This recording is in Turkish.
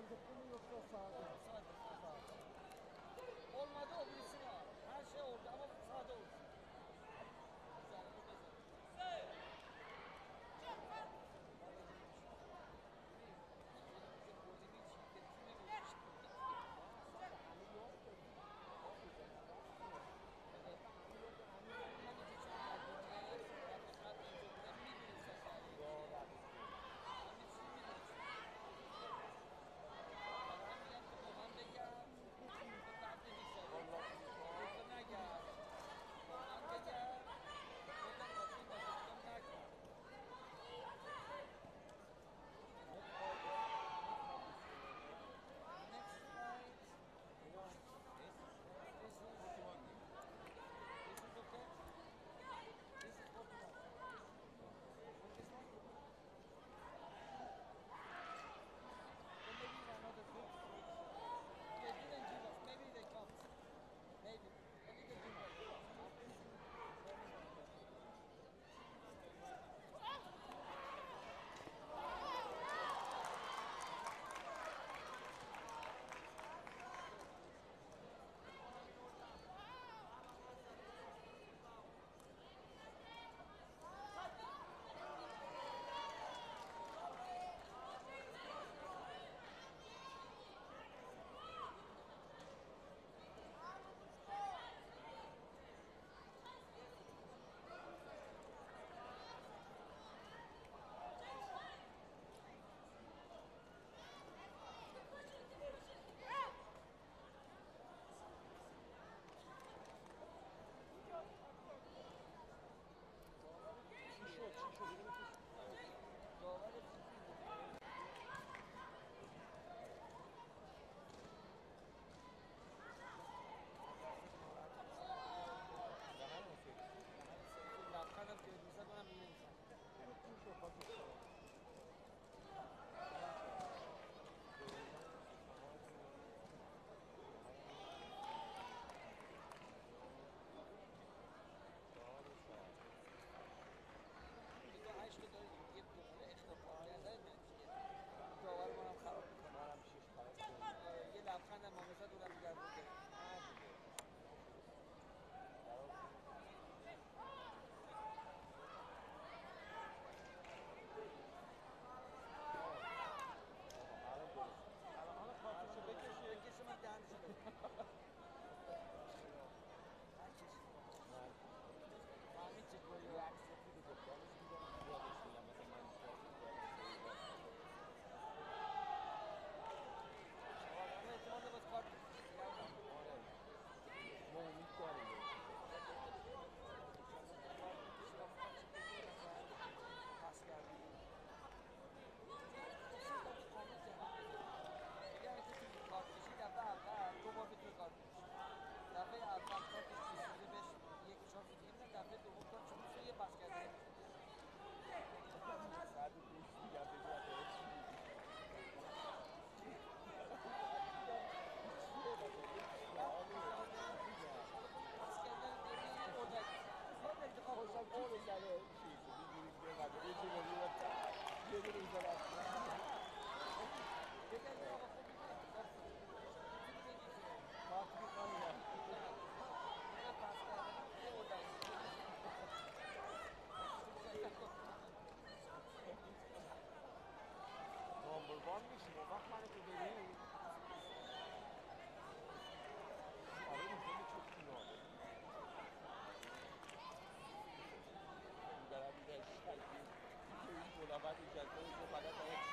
Sade. Fındıklı mı yoksa sade? Sade. आबाद विचारतो जो है